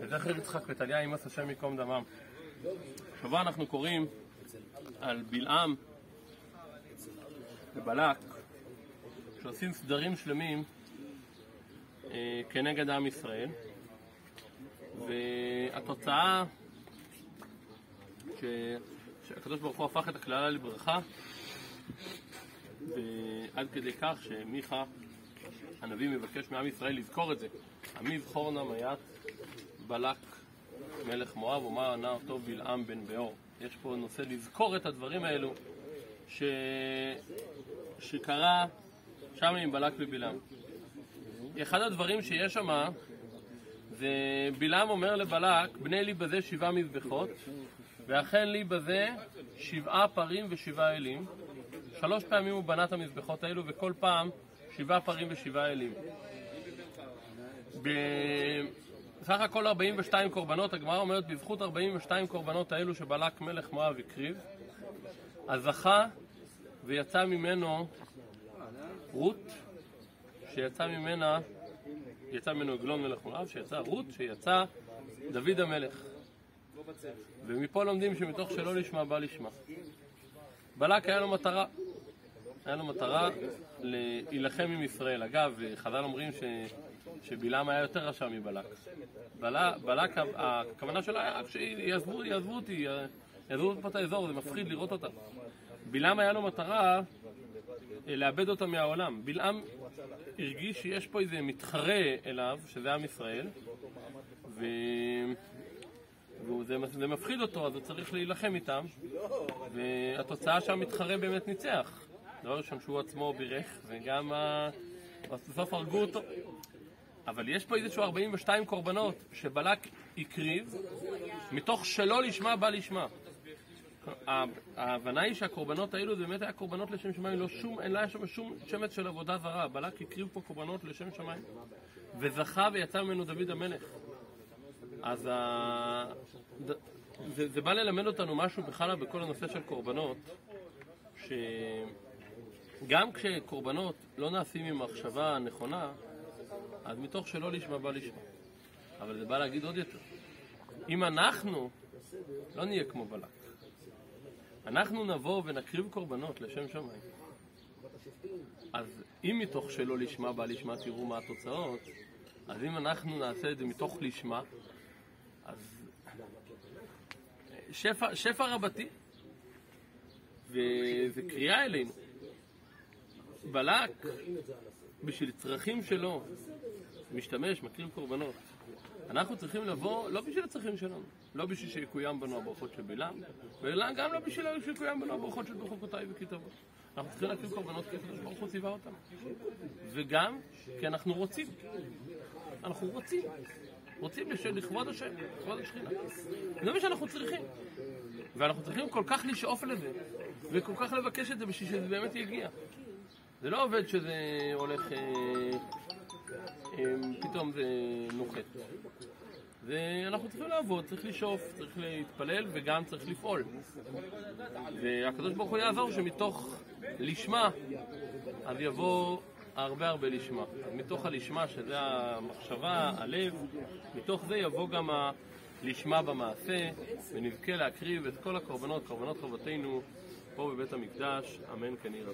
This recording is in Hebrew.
לזכר יצחק וטליה אמס השם ייקום דמם. השבוע אנחנו קוראים על בלעם ובלק שעושים סדרים שלמים אה, כנגד עם ישראל והתוצאה. שהקדוש ברוך הוא הפך את הקללה לברכה ועד כדי כך שמיכה הנביא מבקש מעם ישראל לזכור את זה. עמי זכור נא מיית בלק מלך מואב ומה ענה אותו בלעם בן באור. יש פה נושא לזכור את הדברים האלו ש... שקרה שם עם בלק ובלעם. אחד הדברים שיש שם זה בלעם אומר לבלק, בני לי בזה שבעה מזבחות ואכן לי בזה שבעה פרים ושבעה אלים. שלוש פעמים הוא בנה את המזבחות האלו וכל פעם שבעה פרים ושבעה אלים. בסך הכל 42 קורבנות, הגמרא אומרת בזכות 42 קורבנות האלו שבלק מלך מואב הקריב, אז זכה ויצא ממנו רות, שיצא ממנה, יצא ממנו עגלון מלך מואב, שיצא רות, שיצא דוד המלך. ומפה לומדים שמתוך שלא לשמה בא לשמה. בלק היה לו מטרה, היה לו מטרה להילחם עם ישראל. אגב, חז"ל אומרים ש... שבלעם היה יותר רשע מבלק. בלק, הכוונה שלו היה שיעזבו יעזבו אותי, יעזבו פה את האזור, זה מפחיד לראות אותם. בלעם היה לו מטרה לאבד אותם מהעולם. בלעם הרגיש שיש פה איזה מתחרה אליו, שזה עם ישראל, ו... וזה מפחיד אותו, אז הוא צריך להילחם איתם, והתוצאה שהמתחרה באמת ניצח. דבר ראשון שהוא עצמו בירך, וגם בסוף הרגו אותו. אבל יש פה איזשהו 42 קורבנות שבלק הקריב, מתוך שלא לשמה בא לשמה. ההבנה היא שהקורבנות האלו זה באמת היה קורבנות לשם שמיים, לא שום, אין לה שם שום שמץ של עבודה זרה. בלק הקריב פה קורבנות לשם שמיים, וזכה ויצא ממנו דוד המלך. אז ה... זה, זה בא ללמד אותנו משהו בכלל בכל הנושא של קורבנות, שגם כשקורבנות לא נעשים עם מחשבה נכונה, אז מתוך שלא לשמה בא לשמה. אבל זה בא להגיד עוד יותר. אם אנחנו לא נהיה כמו בלק, אנחנו נבוא ונקריב קורבנות לשם שמיים. אז אם מתוך שלא לשמה בא לשמה תראו מה התוצאות, אז אם אנחנו נעשה את זה מתוך לשמה, אז שפע, שפע רבתי, וזה קריאה אלינו. בלק, בשביל צרכים שלו, משתמש, מקריב קורבנות. אנחנו צריכים לבוא לא בשביל הצרכים שלנו, לא בשביל שיקוים בנו הברכות של בלעם, וגם לא בשביל שיקוים בנו הברכות של בחוקותיי וכתבות. אנחנו צריכים להקריב קורבנות כי הקדוש ברוך הוא ציווה אותם. וגם כי אנחנו רוצים. אנחנו רוצים. רוצים לכבוד השם, לכבוד השכינה. זה מה שאנחנו צריכים. ואנחנו צריכים כל כך לשאוף לזה, וכל כך לבקש את זה בשביל שזה באמת יגיע. זה לא עובד שזה הולך, אה, אה, פתאום זה נוחת. ואנחנו צריכים לעבוד, צריך לשאוף, צריך להתפלל וגם צריך לפעול. והקדוש ברוך הוא יעזור שמתוך לשמה, אז יבוא הרבה הרבה לשמה. מתוך הלשמה, שזה המחשבה, הלב, מתוך זה יבוא גם הלשמה במעשה, ונזכה להקריב את כל הקורבנות, קורבנות חובתנו, פה בבית המקדש, אמן כן יהי.